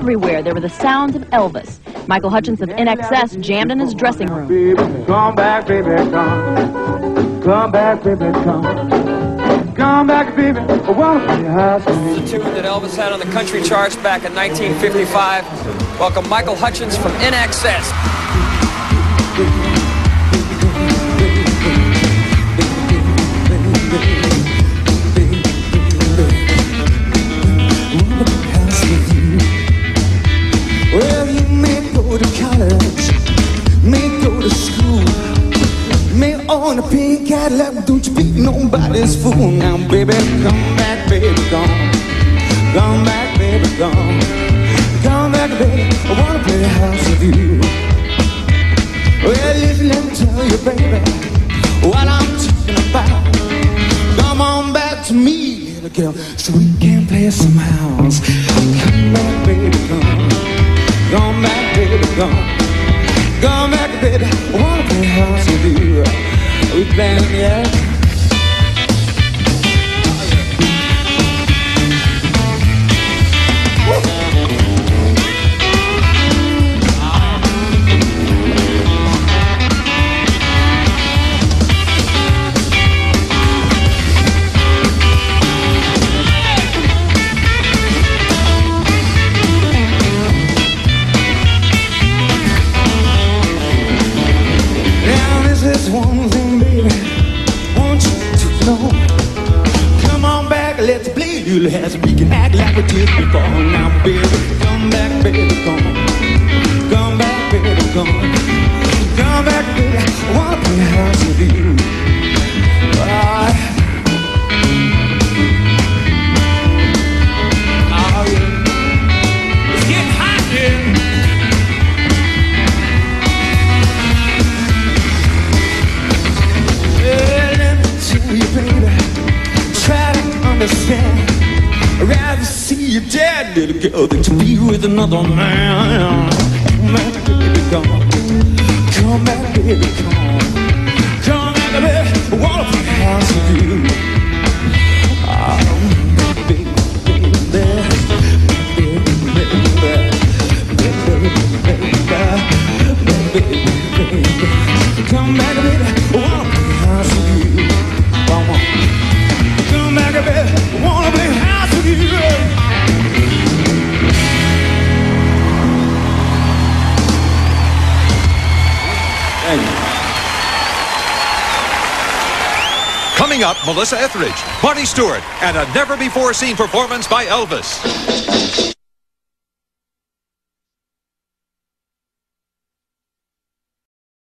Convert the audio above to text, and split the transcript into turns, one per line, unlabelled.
everywhere there were the sounds of Elvis. Michael Hutchence of INXS jammed in his dressing room.
Baby, come back, baby, come. Come back, baby, come. Come back, baby. I wanna play house with.
The tune that Elvis had on the country charts back in 1955. Welcome Michael Hutchence from INXS.
School, may own a pink Cadillac, don't you be nobody's fool. Now, baby, come back, baby, come. Come back, baby, come. Come back, baby, I wanna play house with you. Well, listen, let me tell you, baby, what I'm talking about. Come on back to me, little girl, so we can play some house. Come back, baby. Come Wanna play house with you. We playing, yeah. One thing, baby. Want you to know. Come on back, let's play. You'll have we can act like we did before. Now, baby, come back, baby, come. Come see you dead, little girl, than to be with another man. Come back, baby, come. Come back, baby, come. Come back, baby, I wanna play house with you.
Coming up, Melissa Etheridge, Bonnie Stewart, and a never before seen performance by Elvis.